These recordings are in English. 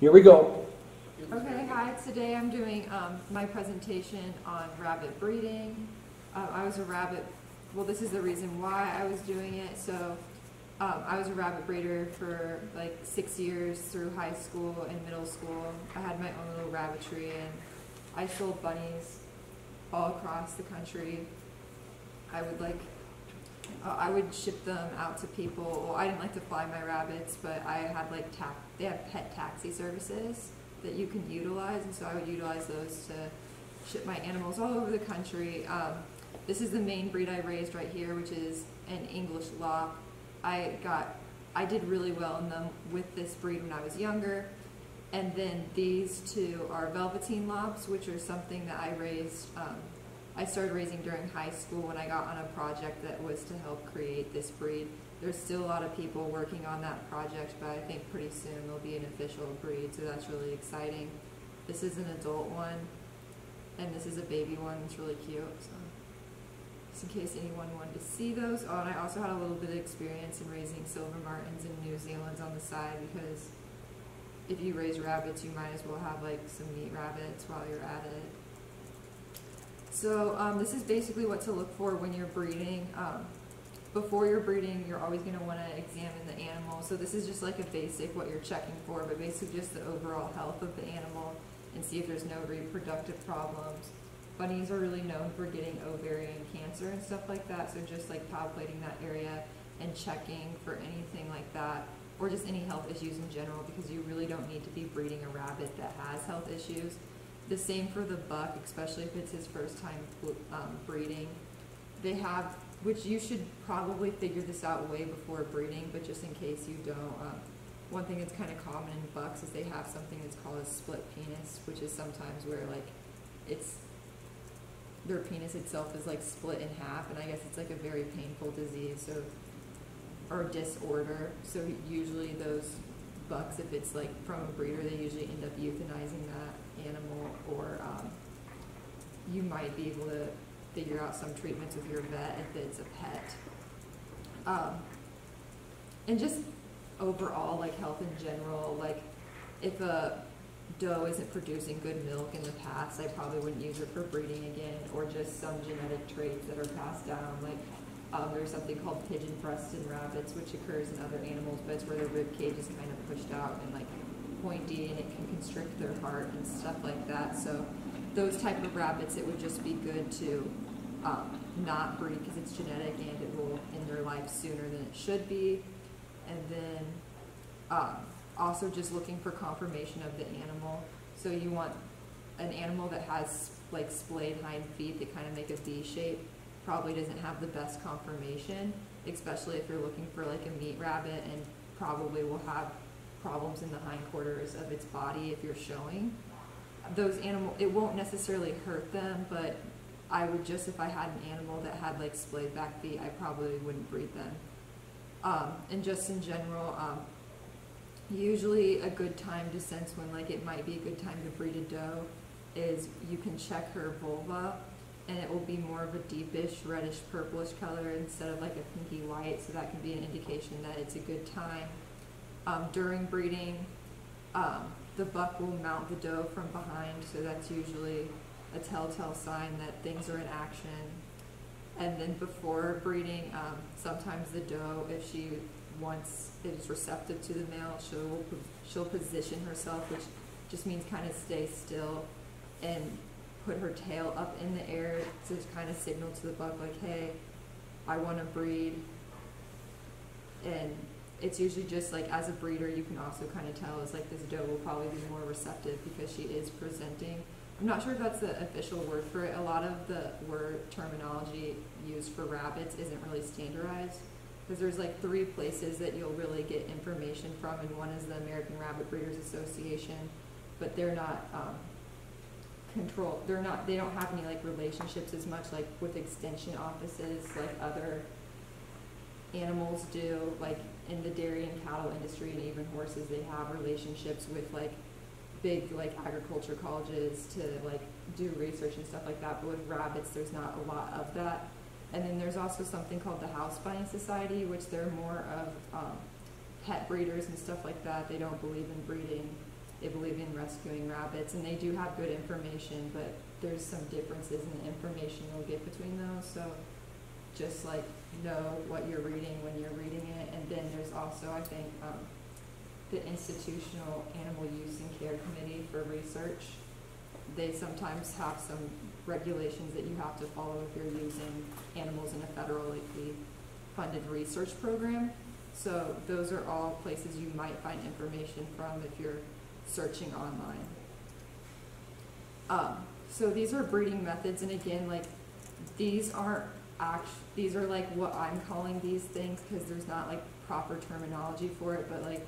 Here we go. Okay, hi, today I'm doing um, my presentation on rabbit breeding. Um, I was a rabbit, well, this is the reason why I was doing it. So um, I was a rabbit breeder for like six years through high school and middle school. I had my own little rabbitry and I sold bunnies all across the country. I would like, uh, I would ship them out to people. Well, I didn't like to fly my rabbits, but I had like ta- they have pet taxi services that you can utilize, and so I would utilize those to ship my animals all over the country. Um, this is the main breed I raised right here, which is an English lop. I got, I did really well in them with this breed when I was younger. And then these two are Velveteen lops, which are something that I raised, um, I started raising during high school when I got on a project that was to help create this breed. There's still a lot of people working on that project, but I think pretty soon there'll be an official breed, so that's really exciting. This is an adult one, and this is a baby one. It's really cute. So, just in case anyone wanted to see those. Oh, and I also had a little bit of experience in raising silver martens in New Zealand on the side because if you raise rabbits, you might as well have like some meat rabbits while you're at it. So um, this is basically what to look for when you're breeding. Um, before you're breeding, you're always going to want to examine the animal. So this is just like a basic what you're checking for, but basically just the overall health of the animal and see if there's no reproductive problems. Bunnies are really known for getting ovarian cancer and stuff like that, so just like palpating that area and checking for anything like that, or just any health issues in general, because you really don't need to be breeding a rabbit that has health issues. The same for the buck, especially if it's his first time um, breeding. They have which you should probably figure this out way before breeding, but just in case you don't, um, one thing that's kind of common in bucks is they have something that's called a split penis, which is sometimes where like it's their penis itself is like split in half, and I guess it's like a very painful disease, so or disorder. So usually those bucks, if it's like from a breeder, they usually end up euthanizing that animal, or um, you might be able to figure out some treatments with your vet if it's a pet. Um, and just overall, like health in general, like if a doe isn't producing good milk in the past, I probably wouldn't use it for breeding again, or just some genetic traits that are passed down. Like um, there's something called pigeon breast in rabbits, which occurs in other animals, but it's where the rib cage is kind of pushed out and like pointy, and it can constrict their heart and stuff like that. So those type of rabbits, it would just be good to um, not breed because it's genetic and it will end their life sooner than it should be. And then um, also just looking for conformation of the animal. So you want an animal that has like splayed hind feet that kind of make a V shape. Probably doesn't have the best conformation, especially if you're looking for like a meat rabbit and probably will have problems in the hindquarters of its body if you're showing. Those animal, it won't necessarily hurt them, but I would just, if I had an animal that had like splayed back feet, I probably wouldn't breed them. Um, and just in general, um, usually a good time to sense when like it might be a good time to breed a doe is you can check her vulva and it will be more of a deepish reddish purplish color instead of like a pinky white so that can be an indication that it's a good time um, during breeding um, the buck will mount the doe from behind so that's usually a telltale sign that things are in action. And then before breeding, um, sometimes the doe, if she wants is receptive to the male, she'll she'll position herself, which just means kind of stay still and put her tail up in the air to kind of signal to the buck like, hey, I want to breed. And it's usually just like as a breeder, you can also kind of tell is like this doe will probably be more receptive because she is presenting I'm not sure if that's the official word for it. A lot of the word terminology used for rabbits isn't really standardized because there's like three places that you'll really get information from, and one is the American Rabbit Breeders Association, but they're not um, control. They're not. They don't have any like relationships as much like with extension offices like other animals do. Like in the dairy and cattle industry, and even horses, they have relationships with like big like agriculture colleges to like do research and stuff like that. But with rabbits, there's not a lot of that. And then there's also something called the House Buying Society, which they're more of um, pet breeders and stuff like that. They don't believe in breeding they believe in rescuing rabbits, and they do have good information, but there's some differences in the information you'll get between those, so just like know what you're reading when you're reading it, and then there's also, I think, um, the Institutional Animal Use and Care Committee for Research. They sometimes have some regulations that you have to follow if you're using animals in a federally funded research program. So those are all places you might find information from if you're searching online. Um, so these are breeding methods, and again, like these aren't act. These are like what I'm calling these things because there's not like proper terminology for it, but like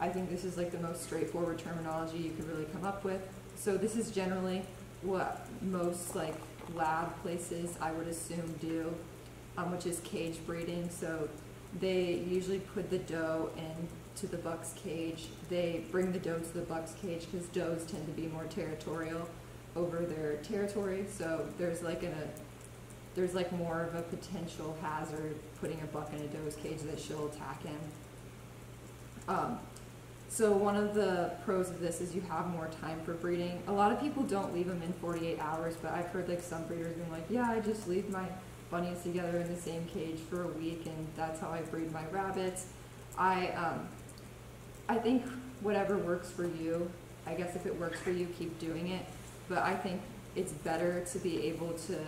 I think this is like the most straightforward terminology you could really come up with. So this is generally what most like lab places I would assume do, um, which is cage breeding. So they usually put the doe into the buck's cage. They bring the doe to the buck's cage because does tend to be more territorial over their territory. So there's like an, a there's like more of a potential hazard putting a buck in a doe's cage that she'll attack him. Um, so one of the pros of this is you have more time for breeding. A lot of people don't leave them in 48 hours, but I've heard like some breeders being like, yeah, I just leave my bunnies together in the same cage for a week, and that's how I breed my rabbits. I um, I think whatever works for you. I guess if it works for you, keep doing it. But I think it's better to be able to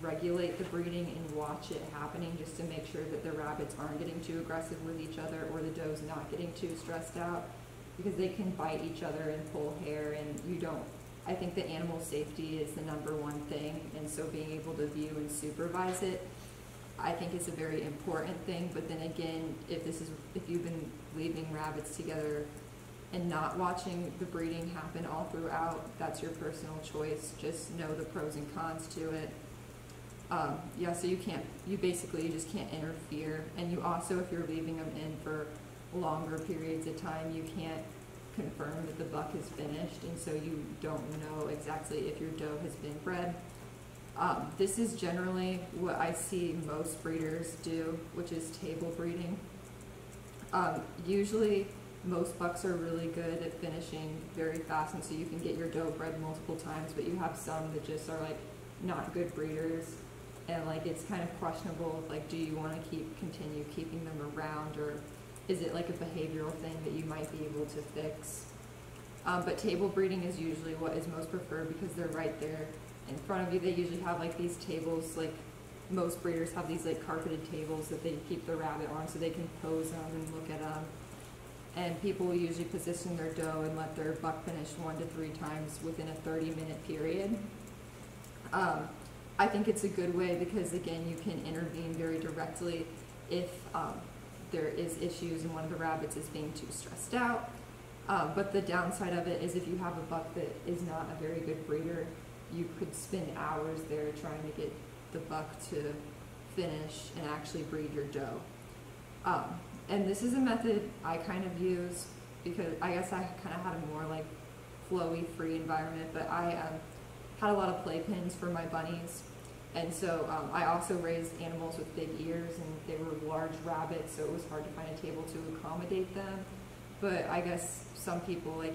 regulate the breeding and watch it happening just to make sure that the rabbits aren't getting too aggressive with each other or the doe's not getting too stressed out because they can bite each other and pull hair and you don't I think the animal safety is the number one thing and so being able to view and supervise it I think is a very important thing. But then again if this is if you've been leaving rabbits together and not watching the breeding happen all throughout that's your personal choice just know the pros and cons to it um, yeah so you can't you basically you just can't interfere and you also if you're leaving them in for longer periods of time, you can't confirm that the buck is finished, and so you don't know exactly if your doe has been bred. Um, this is generally what I see most breeders do, which is table breeding. Um, usually, most bucks are really good at finishing very fast, and so you can get your doe bred multiple times, but you have some that just are like not good breeders, and like it's kind of questionable. Like, do you want to keep continue keeping them around, or is it like a behavioral thing that you might be able to fix? Um, but table breeding is usually what is most preferred because they're right there in front of you. They usually have like these tables, like most breeders have these like carpeted tables that they keep the rabbit on so they can pose them and look at them. And people will usually position their doe and let their buck finish one to three times within a 30 minute period. Um, I think it's a good way because again, you can intervene very directly if um, there is issues and one of the rabbits is being too stressed out. Um, but the downside of it is if you have a buck that is not a very good breeder, you could spend hours there trying to get the buck to finish and actually breed your doe. Um, and this is a method I kind of use because I guess I kind of had a more like flowy, free environment, but I um, had a lot of playpens for my bunnies and so um, I also raised animals with big ears, and they were large rabbits, so it was hard to find a table to accommodate them. But I guess some people like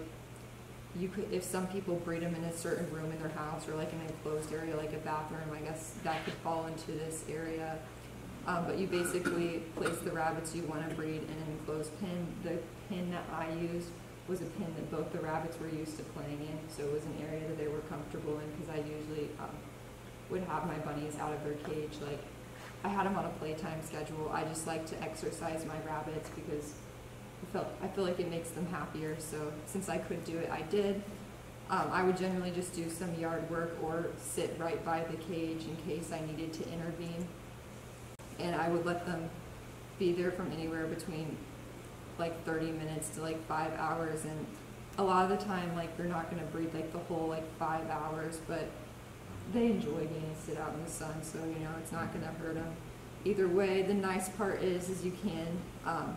you could, if some people breed them in a certain room in their house or like an enclosed area, like a bathroom, I guess that could fall into this area. Um, but you basically place the rabbits you want to breed in an enclosed pen. The pen that I used was a pen that both the rabbits were used to playing in, so it was an area that they were comfortable in because I usually um, would have my bunnies out of their cage. Like, I had them on a playtime schedule. I just like to exercise my rabbits because I felt I feel like it makes them happier. So since I could do it, I did. Um, I would generally just do some yard work or sit right by the cage in case I needed to intervene. And I would let them be there from anywhere between like 30 minutes to like five hours. And a lot of the time, like they're not going to breathe like the whole like five hours, but they enjoy being sit out in the sun, so you know it's not going to hurt them. Either way, the nice part is is you can um,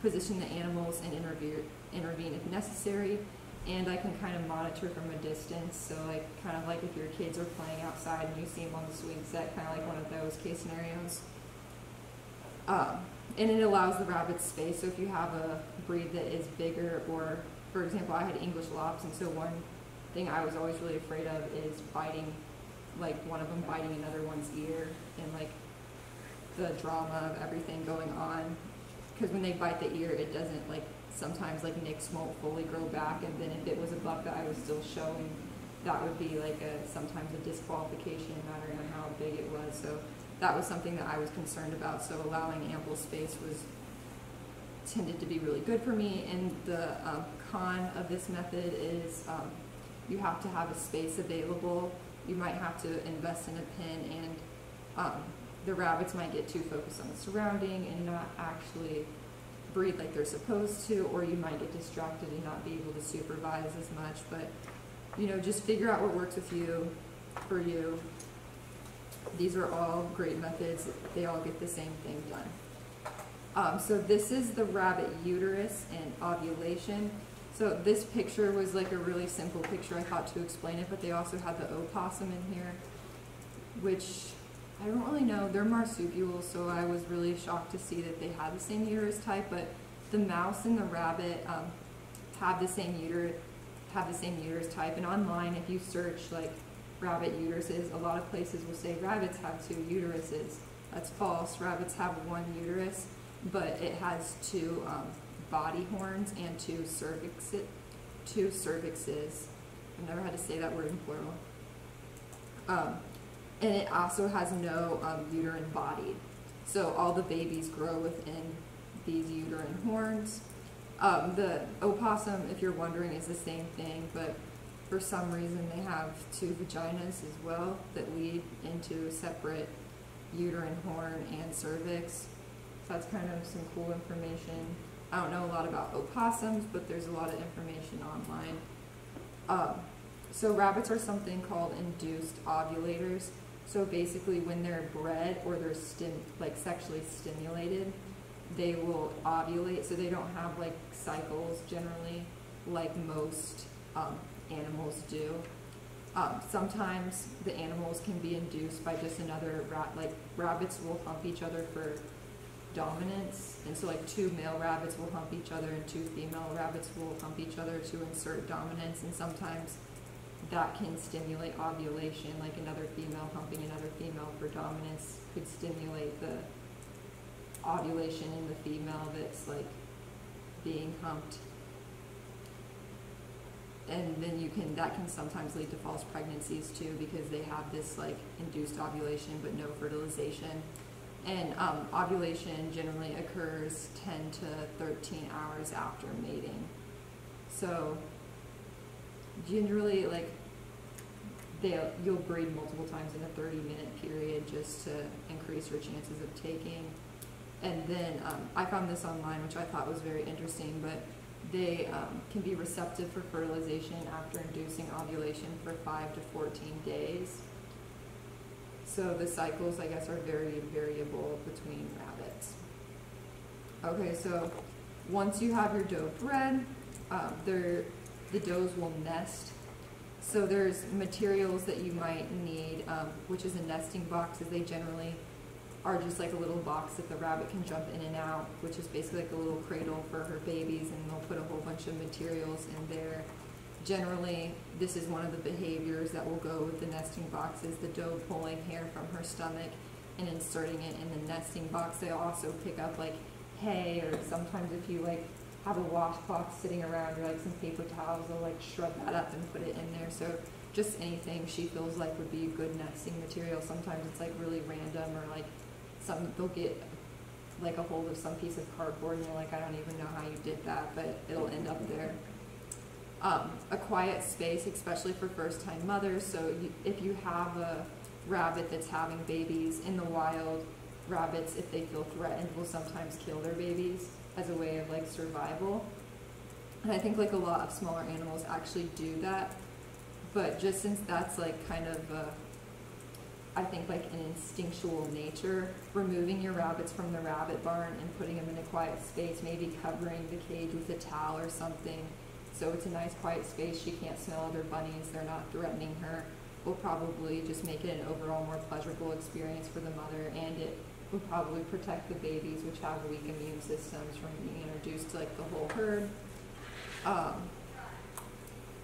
position the animals and intervene intervene if necessary, and I can kind of monitor from a distance. So like kind of like if your kids are playing outside and you see them on the swing set, kind of like one of those case scenarios. Um, and it allows the rabbits space. So if you have a breed that is bigger, or for example, I had English lops, and so one thing I was always really afraid of is biting, like one of them biting another one's ear, and like the drama of everything going on. Because when they bite the ear, it doesn't like sometimes like nicks won't fully grow back, and then if it was a buck that I was still showing, that would be like a sometimes a disqualification, no matter how big it was. So that was something that I was concerned about. So allowing ample space was tended to be really good for me. And the um, con of this method is um, you have to have a space available. You might have to invest in a pen, and um, the rabbits might get too focused on the surrounding and not actually breed like they're supposed to, or you might get distracted and not be able to supervise as much. But you know, just figure out what works with you, for you. These are all great methods. They all get the same thing done. Um, so this is the rabbit uterus and ovulation. So this picture was like a really simple picture I thought to explain it, but they also had the opossum in here, which I don't really know. They're marsupials, so I was really shocked to see that they had the same uterus type, but the mouse and the rabbit um, have the same uterus have the same uterus type. And online, if you search like rabbit uteruses, a lot of places will say rabbits have two uteruses. That's false. Rabbits have one uterus, but it has two um, body horns and two cervixes. Two cervixes. I've never had to say that word in plural. Um, and it also has no um, uterine body. So all the babies grow within these uterine horns. Um, the opossum, if you're wondering, is the same thing, but for some reason they have two vaginas as well that lead into separate uterine horn and cervix. So that's kind of some cool information. I don't know a lot about opossums, but there's a lot of information online. Um, so rabbits are something called induced ovulators. So basically, when they're bred or they're like sexually stimulated, they will ovulate. So they don't have like cycles generally, like most um, animals do. Um, sometimes the animals can be induced by just another rat. Like rabbits will hump each other for dominance, and so like two male rabbits will hump each other, and two female rabbits will hump each other to insert dominance. And sometimes that can stimulate ovulation, like another female humping another female for dominance could stimulate the ovulation in the female that's like being humped. And then you can, that can sometimes lead to false pregnancies too because they have this like induced ovulation but no fertilization. And um, ovulation generally occurs 10 to 13 hours after mating. So generally like they'll, you'll breed multiple times in a 30 minute period just to increase your chances of taking. And then um, I found this online, which I thought was very interesting, but they um, can be receptive for fertilization after inducing ovulation for 5 to 14 days. So the cycles, I guess, are very variable between rabbits. Okay, so once you have your doe bred, um, the does will nest. So there's materials that you might need, um, which is a nesting box, as they generally are just like a little box that the rabbit can jump in and out, which is basically like a little cradle for her babies, and they'll put a whole bunch of materials in there. Generally, this is one of the behaviors that will go with the nesting boxes, the doe pulling hair from her stomach and inserting it in the nesting box. They also pick up like hay, or sometimes if you like have a washcloth sitting around or like some paper towels, they'll like shrub that up and put it in there. So just anything she feels like would be good nesting material. Sometimes it's like really random or like some they'll get like a hold of some piece of cardboard and you're like, I don't even know how you did that, but it'll end up there. Um, a quiet space, especially for first-time mothers. So you, if you have a rabbit that's having babies in the wild, rabbits, if they feel threatened, will sometimes kill their babies as a way of like survival. And I think like a lot of smaller animals actually do that. But just since that's like kind of a I think like an instinctual nature, removing your rabbits from the rabbit barn and putting them in a quiet space, maybe covering the cage with a towel or something. So it's a nice quiet space. She can't smell other bunnies. They're not threatening her. Will probably just make it an overall more pleasurable experience for the mother and it will probably protect the babies which have weak immune systems from being introduced to like the whole herd. Um,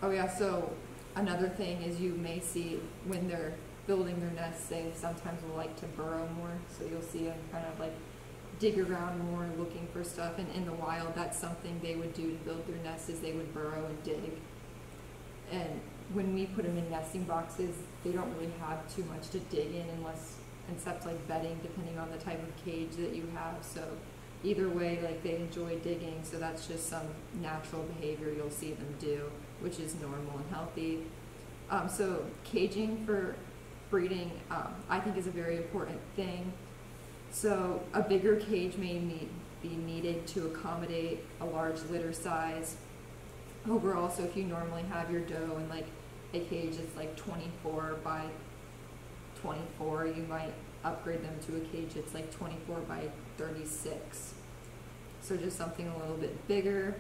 oh yeah, so another thing is you may see when they're building their nests, they sometimes will like to burrow more. So you'll see them kind of like dig around more looking for stuff. And in the wild, that's something they would do to build their nests is they would burrow and dig. And when we put them in nesting boxes, they don't really have too much to dig in unless, except like bedding, depending on the type of cage that you have. So either way, like they enjoy digging. So that's just some natural behavior you'll see them do, which is normal and healthy. Um, so caging for breeding, um, I think is a very important thing. So a bigger cage may need, be needed to accommodate a large litter size. Overall, so if you normally have your doe in like a cage that's like 24 by 24, you might upgrade them to a cage that's like 24 by 36. So just something a little bit bigger.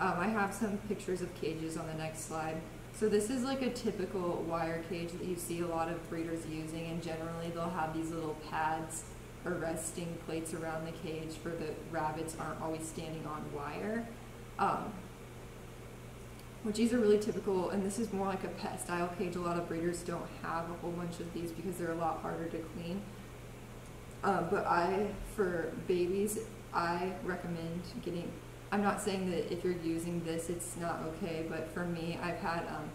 Um, I have some pictures of cages on the next slide. So this is like a typical wire cage that you see a lot of breeders using and generally they'll have these little pads or resting plates around the cage for the rabbits aren't always standing on wire. Um, which these are really typical and this is more like a pet style cage. A lot of breeders don't have a whole bunch of these because they're a lot harder to clean. Um, but I, for babies, I recommend getting I'm not saying that if you're using this, it's not okay, but for me, I've had um,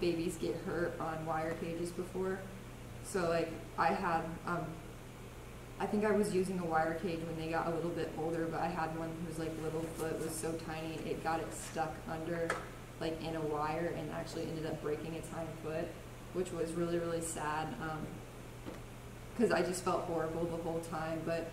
babies get hurt on wire cages before. So like I had, um, I think I was using a wire cage when they got a little bit older, but I had one whose like little foot was so tiny it got it stuck under like in a wire and actually ended up breaking its hind foot, which was really really sad because um, I just felt horrible the whole time. But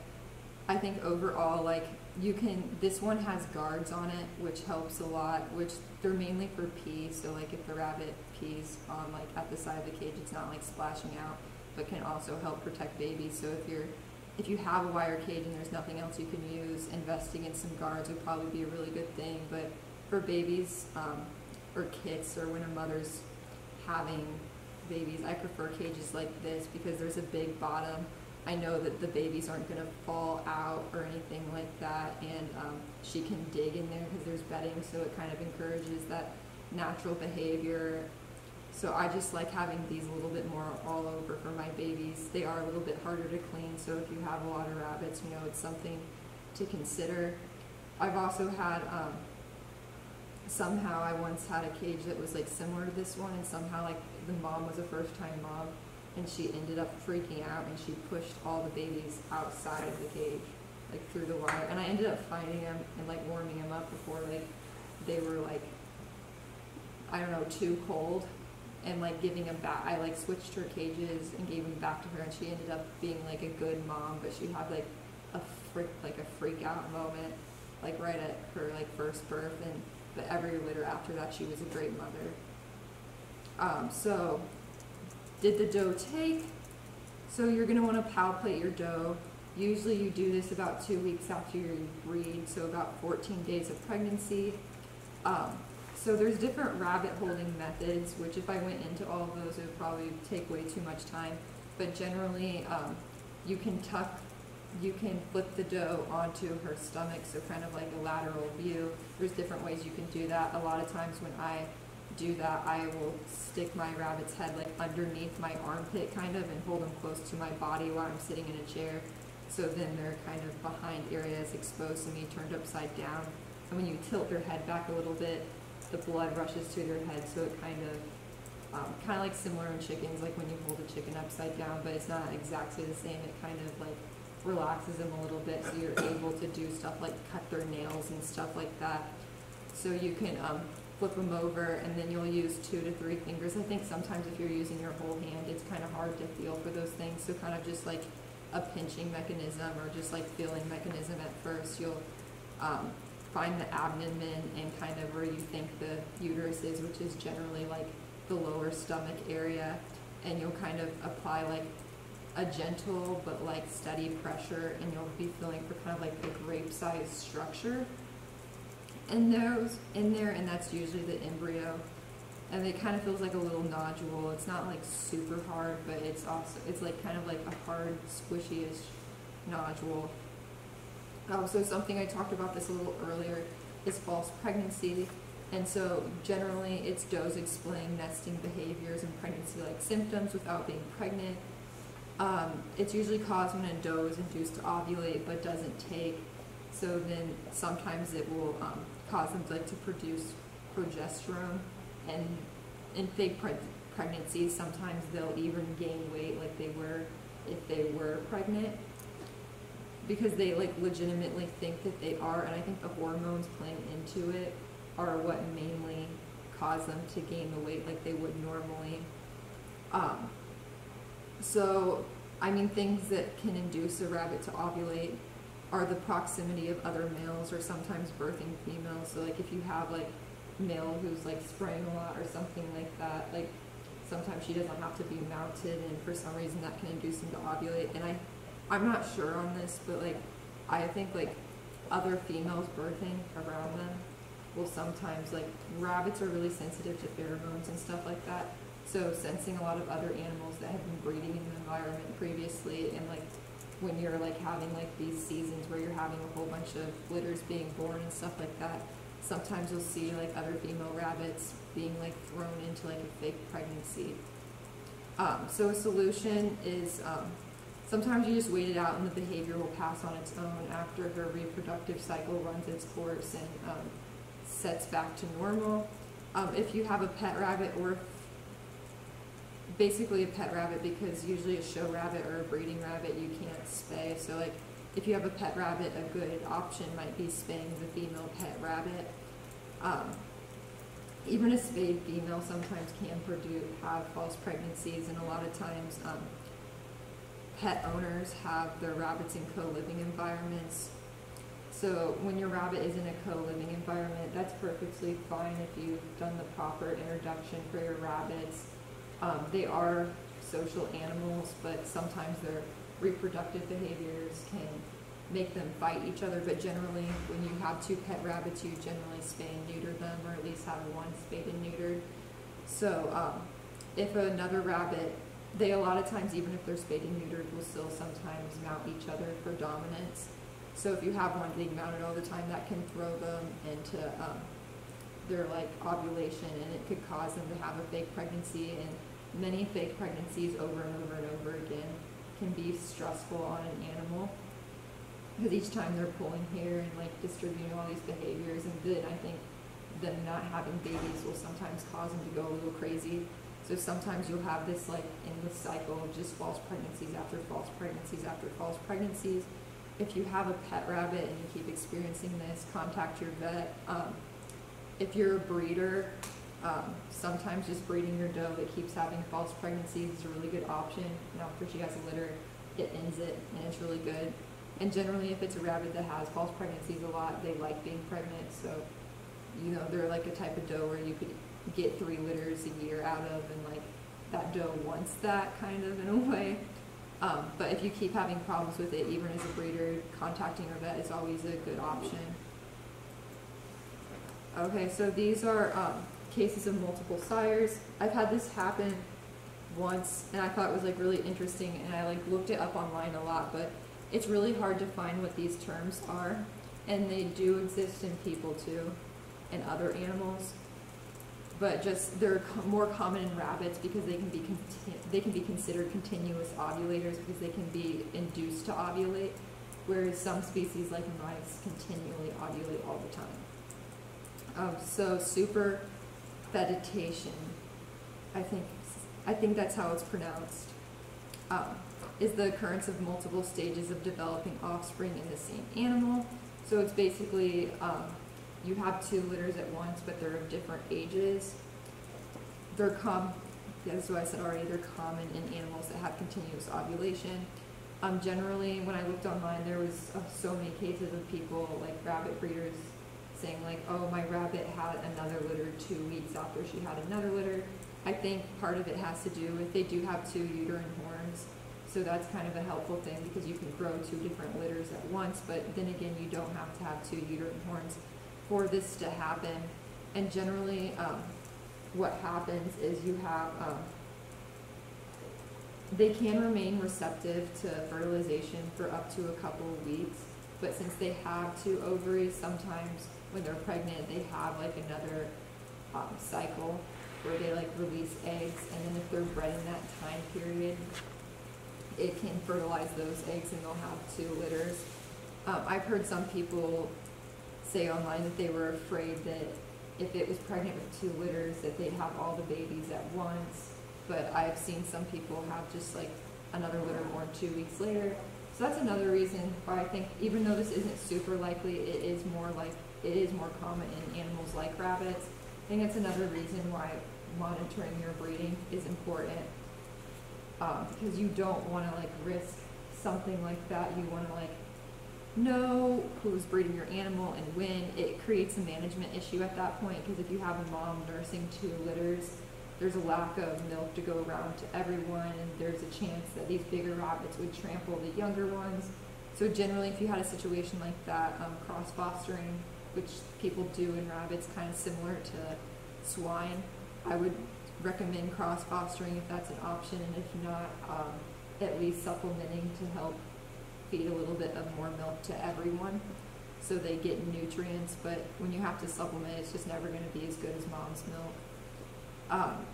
I think overall like you can this one has guards on it which helps a lot which they're mainly for pee so like if the rabbit pees on like at the side of the cage it's not like splashing out but can also help protect babies so if you're if you have a wire cage and there's nothing else you can use investing in some guards would probably be a really good thing but for babies um, or kits or when a mother's having babies i prefer cages like this because there's a big bottom I know that the babies aren't going to fall out or anything like that, and um, she can dig in there because there's bedding, so it kind of encourages that natural behavior. So I just like having these a little bit more all over for my babies. They are a little bit harder to clean, so if you have a lot of rabbits, you know, it's something to consider. I've also had, um, somehow I once had a cage that was like similar to this one, and somehow like the mom was a first time mom and she ended up freaking out and she pushed all the babies outside of the cage, like through the wire. And I ended up finding them and like warming them up before like they were like, I don't know, too cold and like giving them back. I like switched her cages and gave them back to her and she ended up being like a good mom, but she had like a freak, like a freak out moment, like right at her like first birth and but every litter after that she was a great mother. Um, so did the doe take? So you're going to want to palpate your doe. Usually you do this about two weeks after you breed, so about 14 days of pregnancy. Um, so there's different rabbit holding methods, which if I went into all of those, it would probably take way too much time. But generally, um, you can tuck, you can flip the doe onto her stomach, so kind of like a lateral view. There's different ways you can do that. A lot of times when I do that, I will stick my rabbit's head like underneath my armpit kind of and hold them close to my body while I'm sitting in a chair. So then their kind of behind area is exposed to me, turned upside down. And when you tilt their head back a little bit, the blood rushes to their head, so it kind of, um, kind of like similar in chickens, like when you hold a chicken upside down, but it's not exactly the same. It kind of like relaxes them a little bit, so you're able to do stuff like cut their nails and stuff like that. So you can um, flip them over, and then you'll use two to three fingers. I think sometimes if you're using your whole hand, it's kind of hard to feel for those things. So kind of just like a pinching mechanism or just like feeling mechanism at first. You'll um, find the abdomen and kind of where you think the uterus is, which is generally like the lower stomach area. And you'll kind of apply like a gentle but like steady pressure and you'll be feeling for kind of like a grape sized structure in those in there, and that's usually the embryo. And it kind of feels like a little nodule. It's not like super hard, but it's also it's like kind of like a hard, squishy-ish nodule. Um, so something I talked about this a little earlier is false pregnancy. And so generally it's does explain nesting behaviors and pregnancy-like symptoms without being pregnant. Um, it's usually caused when a doe is induced to ovulate but doesn't take. So then sometimes it will um, cause them like to produce progesterone, and in fake pre- pregnancies, sometimes they'll even gain weight like they were if they were pregnant because they like legitimately think that they are, and I think the hormones playing into it are what mainly cause them to gain the weight like they would normally. Um, so, I mean, things that can induce a rabbit to ovulate are the proximity of other males or sometimes birthing females. So, like, if you have like male who's like spraying a lot or something like that, like sometimes she doesn't have to be mounted, and for some reason that can induce them to ovulate. And I, I'm not sure on this, but like, I think like other females birthing around them will sometimes like rabbits are really sensitive to pheromones and stuff like that. So sensing a lot of other animals that have been breeding in the environment previously and like when you're like having like these seasons where you're having a whole bunch of litters being born and stuff like that, sometimes you'll see like other female rabbits being like thrown into like a fake pregnancy. Um, so a solution is um, sometimes you just wait it out and the behavior will pass on its own after her reproductive cycle runs its course and um, sets back to normal. Um, if you have a pet rabbit or basically a pet rabbit because usually a show rabbit or a breeding rabbit you can't spay. So like if you have a pet rabbit, a good option might be spaying the female pet rabbit. Um, even a spayed female sometimes can produce have false pregnancies, and a lot of times um, pet owners have their rabbits in co-living environments so when your rabbit is in a co-living environment, that's perfectly fine if you've done the proper introduction for your rabbits. Um, they are social animals, but sometimes their reproductive behaviors can make them fight each other. But generally, when you have two pet rabbits, you generally spay and neuter them, or at least have one spayed and neutered. So um, if another rabbit, they a lot of times, even if they're spayed and neutered, will still sometimes mount each other for dominance. So if you have one being mounted all the time, that can throw them into um, their like ovulation, and it could cause them to have a fake pregnancy. And many fake pregnancies over and over and over again can be stressful on an animal because each time they're pulling hair and like distributing all these behaviors, and then I think them not having babies will sometimes cause them to go a little crazy. So sometimes you'll have this like endless cycle of just false pregnancies after false pregnancies after false pregnancies if you have a pet rabbit and you keep experiencing this, contact your vet. Um, if you're a breeder, um, sometimes just breeding your doe that keeps having false pregnancies is a really good option. And after she has a litter, it ends it, and it's really good. And generally, if it's a rabbit that has false pregnancies a lot, they like being pregnant. So, you know, they're like a type of doe where you could get three litters a year out of, and like that doe wants that kind of in a way. Um, but if you keep having problems with it, even as a breeder, contacting your vet is always a good option. Okay, so these are um, cases of multiple sires. I've had this happen once, and I thought it was like really interesting, and I like looked it up online a lot, but it's really hard to find what these terms are, and they do exist in people too, and other animals but just they're more common in rabbits because they can be they can be considered continuous ovulators because they can be induced to ovulate, whereas some species like mice continually ovulate all the time. Um, so super fetidation, I think I think that's how it's pronounced, um, is the occurrence of multiple stages of developing offspring in the same animal. So it's basically um, you have two litters at once, but they're of different ages. They're com, that's what I said already, they're common in animals that have continuous ovulation. Um, generally, when I looked online, there was uh, so many cases of people, like rabbit breeders, saying like, oh, my rabbit had another litter two weeks after she had another litter. I think part of it has to do with they do have two uterine horns, so that's kind of a helpful thing because you can grow two different litters at once, but then again, you don't have to have two uterine horns for this to happen. And generally, um, what happens is you have, um, they can remain receptive to fertilization for up to a couple of weeks, but since they have two ovaries, sometimes when they're pregnant, they have like another um, cycle where they like release eggs, and then if they're bred in that time period, it can fertilize those eggs and they'll have two litters. Um, I've heard some people say online that they were afraid that if it was pregnant with two litters, that they'd have all the babies at once. But I've seen some people have just like another litter born two weeks later. So that's another reason why I think, even though this isn't super likely, it is more like it is more common in animals like rabbits. I think it's another reason why monitoring your breeding is important um, because you don't want to like risk something like that. You want to like know who's breeding your animal and when. It creates a management issue at that point because if you have a mom nursing two litters, there's a lack of milk to go around to everyone, and there's a chance that these bigger rabbits would trample the younger ones. So generally, if you had a situation like that, um, cross fostering, which people do in rabbits, kind of similar to swine, I would recommend cross fostering if that's an option, and if not, um, at least supplementing to help feed a little bit of more milk to everyone so they get nutrients. But when you have to supplement, it's just never going to be as good as mom's milk. Um,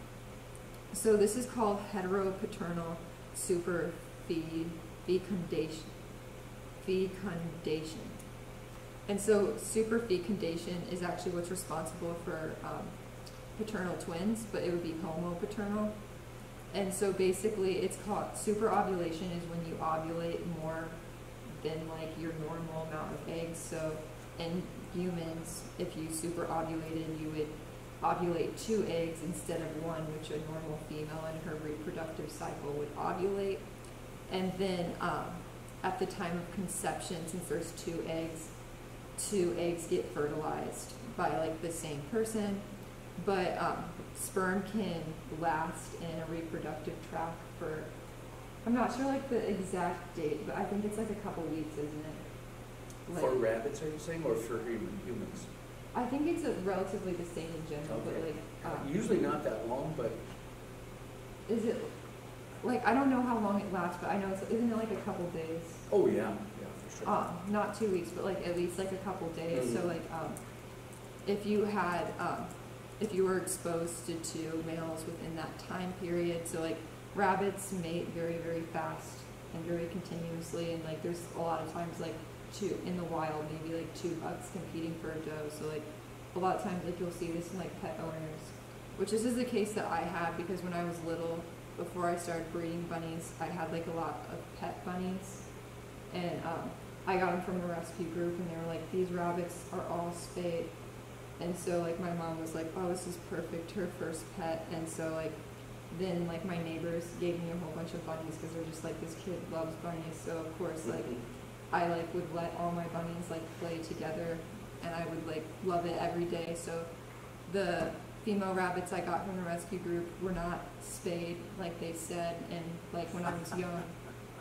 so this is called heteropaternal super feed fecundation. And so superfecundation is actually what's responsible for um, paternal twins, but it would be homopaternal. And so basically it's called super ovulation is when you ovulate more than like your normal amount of eggs. So in humans, if you super ovulated, you would ovulate two eggs instead of one, which a normal female in her reproductive cycle would ovulate. And then um, at the time of conception, since there's two eggs, two eggs get fertilized by like the same person. But um, sperm can last in a reproductive tract for, I'm not sure like the exact date, but I think it's like a couple weeks, isn't it? Like, For rabbits, are you saying, or for human- humans? I think it's a relatively the same in general, but like, um, Usually not that long, but is it, like, I don't know how long it lasts, but I know it's, isn't it like a couple days? Oh, yeah, yeah, for sure. Um, not two weeks, but like at least like a couple days, so Mhm. like, um, if you had, um, if you were exposed to two males within that time period, so like rabbits mate very, very fast and very continuously, and like there's a lot of times like two, in the wild, maybe like two bucks competing for a doe, so like a lot of times like you'll see this in like pet owners, which this is the case that I had because when I was little, before I started breeding bunnies, I had like a lot of pet bunnies, and um, I got them from a rescue group, and they were like, these rabbits are all spayed. And so like my mom was like, oh, this is perfect, her first pet. And so like then like my neighbors gave me a whole bunch of bunnies because they're just like this kid loves bunnies. So of course like Mhm. I like would let all my bunnies like play together, and I would like love it every day. So the female rabbits I got from the rescue group were not spayed like they said, and like when I was young,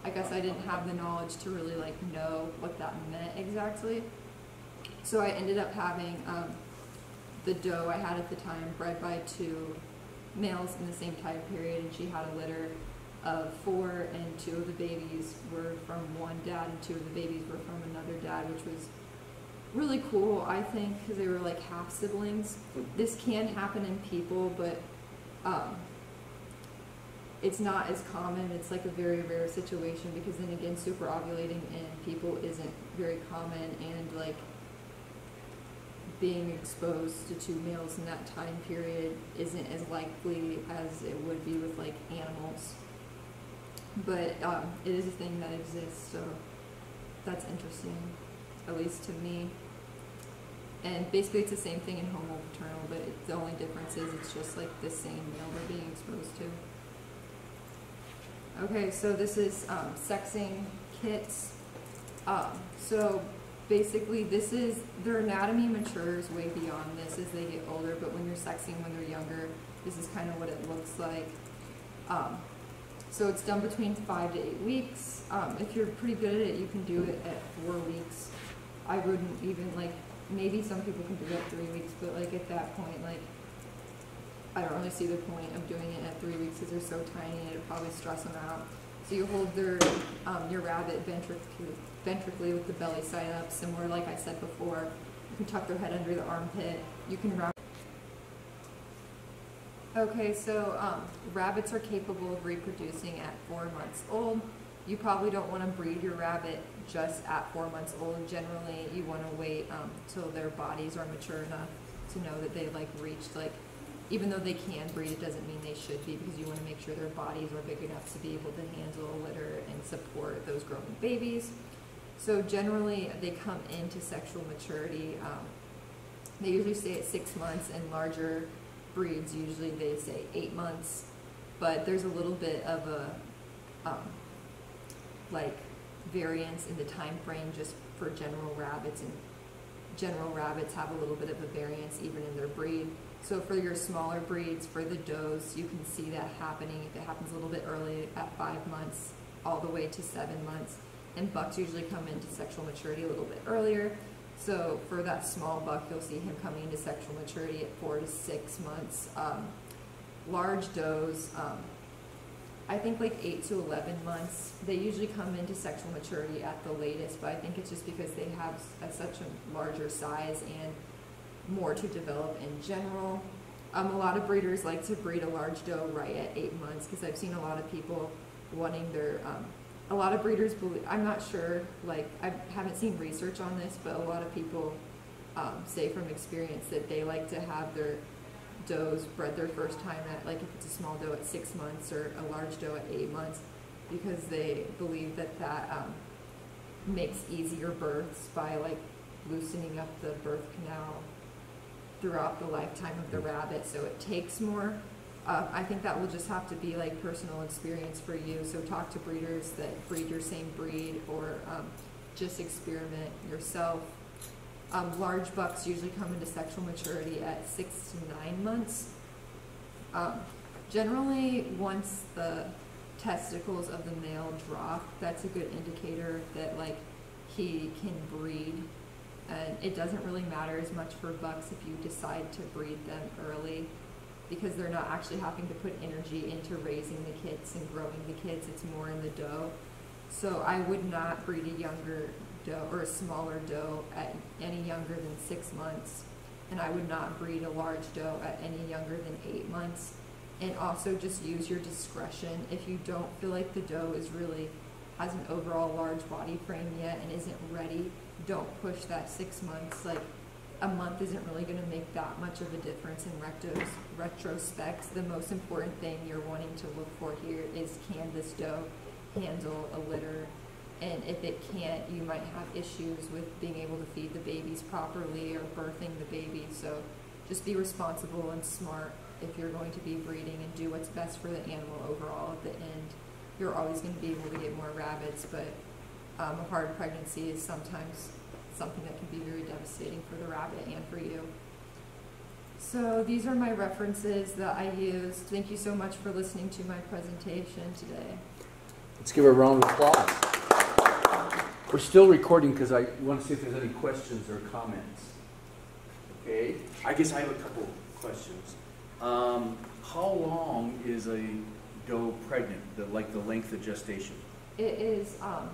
I guess I didn't have the knowledge to really like know what that meant exactly. So I ended up having um, the doe I had at the time bred by two males in the same time period, and she had a litter of four, and two of the babies were from one dad, and two of the babies were from another dad, which was really cool, I think, because they were like half siblings. This can happen in people, but um, it's not as common. It's like a very rare situation because then again, super ovulating in people isn't very common, and like being exposed to two males in that time period isn't as likely as it would be with like animals. But um, it is a thing that exists, so that's interesting, at least to me. And basically, it's the same thing in homo-paternal, but it, the only difference is it's just like the same male they're being exposed to. Okay, so this is um, sexing kits. Um, so basically, this is their anatomy matures way beyond this as they get older. But when you're sexing when they're younger, this is kind of what it looks like. Um, so it's done between five to eight weeks. Um, if you're pretty good at it, you can do it at four weeks. I wouldn't even like maybe some people can do it at three weeks, but like at that point, like I don't really see the point of doing it at three weeks because they're so tiny and it'd probably stress them out. So you hold their, um, your rabbit ventrically, ventrically with the belly side up, similar like I said before. You can tuck their head under the armpit. You can wrap. Okay, so um, rabbits are capable of reproducing at four months old. You probably don't want to breed your rabbit just at four months old. Generally, you want to wait um, till their bodies are mature enough to know that they like reached like, even though they can breed, it doesn't mean they should be because you want to make sure their bodies are big enough to be able to handle litter and support those growing babies. So generally, they come into sexual maturity. Um, they usually stay at six months, and larger breeds usually they say eight months. But there's a little bit of a um, like variance in the time frame just for general rabbits, and general rabbits have a little bit of a variance even in their breed. So for your smaller breeds, for the does, you can see that happening. If it happens a little bit early at five months, all the way to seven months. And bucks usually come into sexual maturity a little bit earlier. So for that small buck, you'll see him coming into sexual maturity at four to six months. Um, large does, um, I think like eight to 11 months. They usually come into sexual maturity at the latest, but I think it's just because they have a, such a larger size and more to develop in general. Um, a lot of breeders like to breed a large doe right at eight months because I've seen a lot of people wanting their. Um, a lot of breeders believe. I'm not sure. Like I haven't seen research on this, but a lot of people um, say from experience that they like to have their does bred their first time at like if it's a small doe at six months or a large doe at eight months because they believe that that um, makes easier births by like loosening up the birth canal throughout the lifetime of the rabbit so it takes more uh, i think that will just have to be like personal experience for you so talk to breeders that breed your same breed or um, just experiment yourself um, large bucks usually come into sexual maturity at six to nine months. Um, generally, once the testicles of the male drop, that's a good indicator that like he can breed. And it doesn't really matter as much for bucks if you decide to breed them early because they're not actually having to put energy into raising the kids and growing the kids. It's more in the doe. So I would not breed a younger doe or a smaller doe at any younger than six months. And I would not breed a large doe at any younger than eight months. And also just use your discretion. If you don't feel like the doe is really has an overall large body frame yet and isn't ready, don't push that six months. Like a month isn't really going to make that much of a difference in rectos, retrospects. The most important thing you're wanting to look for here is can this doe handle a litter and if it can't, you might have issues with being able to feed the babies properly or birthing the baby. So just be responsible and smart if you're going to be breeding and do what's best for the animal overall at the end. You're always going to be able to get more rabbits, but um, a hard pregnancy is sometimes something that can be very devastating for the rabbit and for you. So these are my references that I used. Thank you so much for listening to my presentation today. Let's give a round of applause. We're still recording because I want to see if there's any questions or comments. Okay? I guess I have a couple questions. Um, how long is a doe pregnant, the, like the length of gestation? It is um,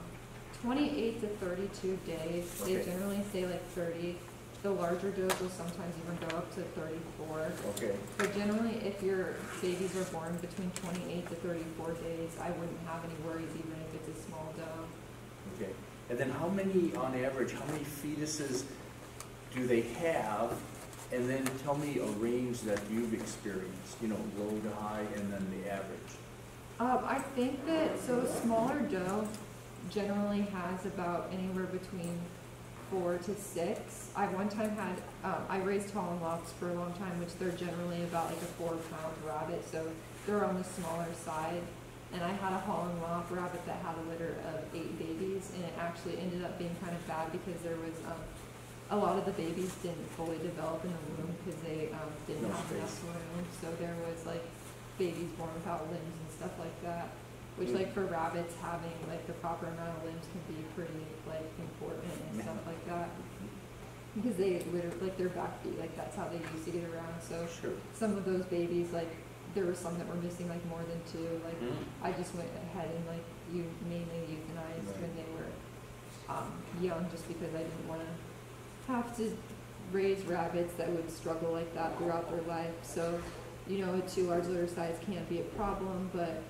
28 to 32 days. They Okay. generally say like 30. The larger does will sometimes even go up to 34. Okay. But generally, if your babies are born between 28 to 34 days, I wouldn't have any worries even if it's a small doe. Okay. And then how many, on average, how many fetuses do they have? And then tell me a range that you've experienced, you know, low to high and then the average. Um, I think that, so smaller doe generally has about anywhere between four to six. I one time had, um, I raised Holland Lops for a long time, which they're generally about like a four pound rabbit, so they're on the smaller side. And I had a Holland Lop rabbit that had a litter of eight babies, and it actually ended up being kind of bad because there was, um, a lot of the babies didn't fully develop in the womb because they, um, didn't No have enough room. So there was like babies born without limbs and stuff like that. Which like for rabbits, having like the proper amount of limbs can be pretty like important and stuff like that. because they literally, like their back feet, like that's how they used to get around, so Sure. some of those babies, like, there were some that were missing like more than two, like, Mm. I just went ahead and like you mainly euthanized when they were um, young, just because I didn't want to have to raise rabbits that would struggle like that throughout their life. So, you know, a too large litter size can't be a problem, but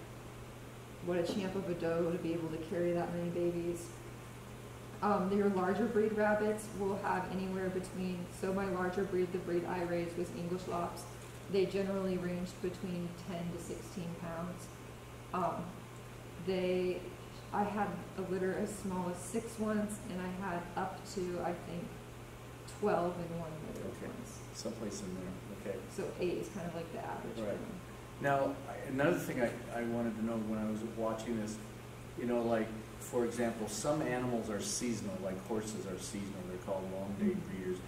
what a champ of a doe to be able to carry that many babies. Um, your larger breed rabbits will have anywhere between, so my larger breed, the breed I raised was English lops. They generally ranged between ten to sixteen pounds. Um, they, I had a litter as small as six once, and I had up to, I think, twelve in one litter Okay. once. Someplace in there, okay. So eight is kind of like the average. Right. Now, another thing I, I wanted to know when I was watching this, you know, like, for example, some animals are seasonal, like horses are seasonal, they're called long day Mhm. breeders.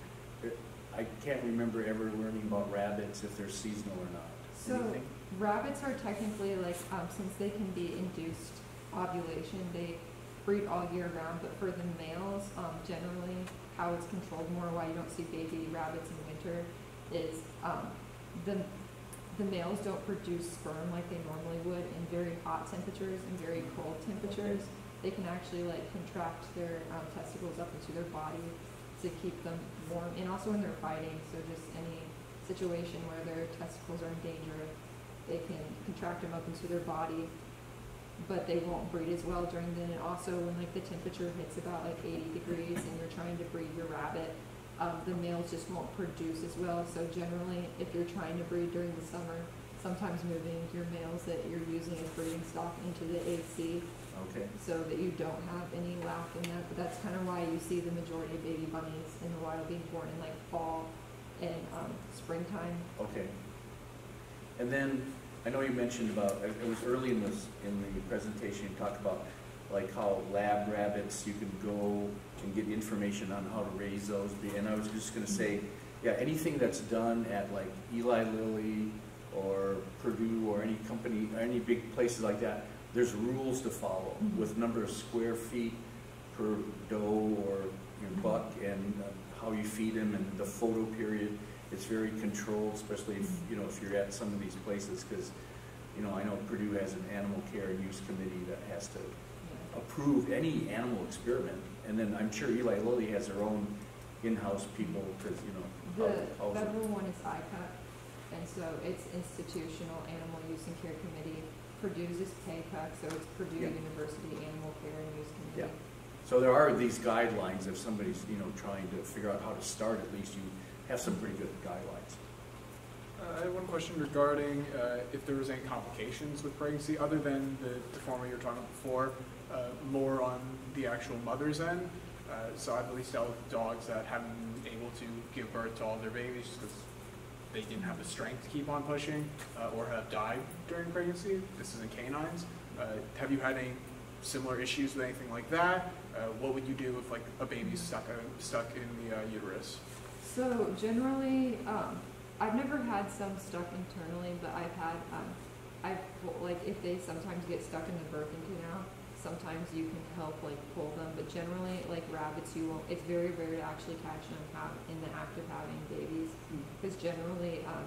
I can't remember ever learning about rabbits, if they're seasonal or not. So Anything? rabbits are technically like, um, since they can be induced ovulation, they breed all year round, but for the males, um, generally, how it's controlled more, why you don't see baby rabbits in winter, is, um, the, the males don't produce sperm like they normally would in very hot temperatures and very cold temperatures. They can actually like contract their, um, testicles up into their body to keep them warm, and also when they're fighting, so just any situation where their testicles are in danger, they can contract them up into their body, but they won't breed as well during the, and also when like the temperature hits about like eighty degrees and you're trying to breed your rabbit, the males just won't produce as well, so generally, if you're trying to breed during the summer, sometimes moving your males that you're using as breeding stock into the AC, Okay, so that you don't have any lack in that, but that's kind of why you see the majority of baby bunnies in the wild being born in like fall and, um, springtime. okay. And then, I know you mentioned about, it it was early in this, in the presentation, you talked about like how lab rabbits, you can go and get information on how to raise those. And I was just gonna say, yeah, anything that's done at like Eli Lilly or Purdue or any company, or any big places like that, there's rules to follow Mhm. with number of square feet per doe or your buck and uh, how you feed them and the photo period. It's very controlled, especially if, Mhm. you know, if you're at some of these places, because, you know, I know Purdue has an animal care and use committee that has to. Approve any animal experiment. And then I'm sure Eli Lilly has their own in-house people, because, you know, The how, how's federal one is IACUC, and so it's Institutional Animal Use and Care Committee. Purdue's is PACUC, so it's Purdue Yeah. University Animal Care and Use Committee. Yeah. So there are these guidelines, if somebody's, you know, trying to figure out how to start, at least you have some pretty good guidelines. Uh, I have one question regarding uh, if there was any complications with pregnancy, other than the deformity you were talking about before, uh, more on the actual mother's end. Uh, So I've at least dealt with dogs that haven't been able to give birth to all their babies because they didn't have the strength to keep on pushing uh, or have died during pregnancy. This is in canines. Uh, Have you had any similar issues with anything like that? Uh, What would you do if like a baby's stuck, stuck in the uh, uterus? So generally, um, I've never had some stuck internally, but I've had, um, I've, like, if they sometimes get stuck in the birthing canal, sometimes you can help, like, pull them, but generally, like rabbits, you won't, it's very rare to actually catch them have, in the act of having babies. Because generally, um,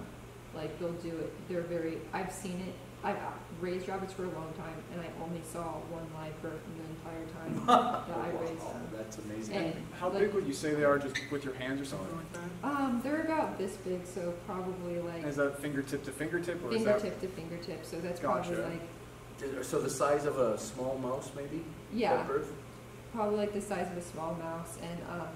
like, they'll do it, they're very, I've seen it, I've uh, raised rabbits for a long time, and I only saw one live birth in the entire time that I raised Wow, them. That's amazing. And, How like, big would you say they are, just with your hands or something like that? Um, they're about this big, so probably like Is that fingertip to fingertip, or is that? fingertip to fingertip, so that's probably like, So the size of a small mouse, maybe? yeah, probably like the size of a small mouse, and, um,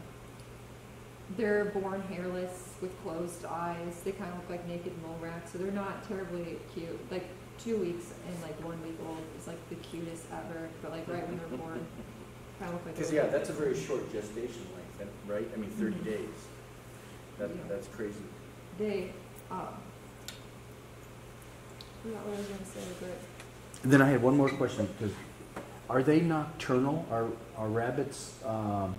they're born hairless with closed eyes, they kinda look like naked mole rats, so they're not terribly cute, like, two weeks and like one week old is like the cutest ever, but like right when they're born, kinda look like. Because, yeah, that's a very short gestation length, right? I mean, thirty Mhm. days. That, Yeah. that's crazy. They, um, forgot what I was gonna say, but Then I had one more question, because are they nocturnal? Are, are rabbits um,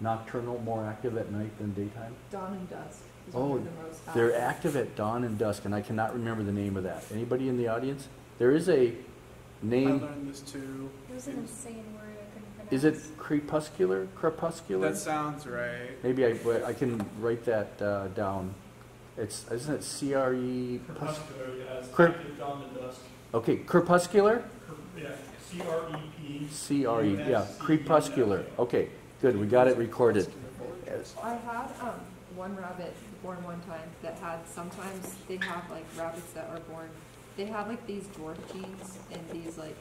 nocturnal, more active at night than daytime? dawn and dusk is Oh, they're the. They're active. active at dawn and dusk, and I cannot remember the name of that. Anybody in the audience? There is a name, I learned this too. It was an insane word I couldn't Is it crepuscular, crepuscular? That sounds right. Maybe I, I can write that uh, down. It's, isn't it C R E? Crepuscular, it has Crep- dawn and dusk. Okay, crepuscular? Yeah, C R E P. C R E, yeah, crepuscular. Okay, good, we got it recorded. I had, um, one rabbit born one time that had, sometimes they have like rabbits that are born, they have like these dwarf genes and these like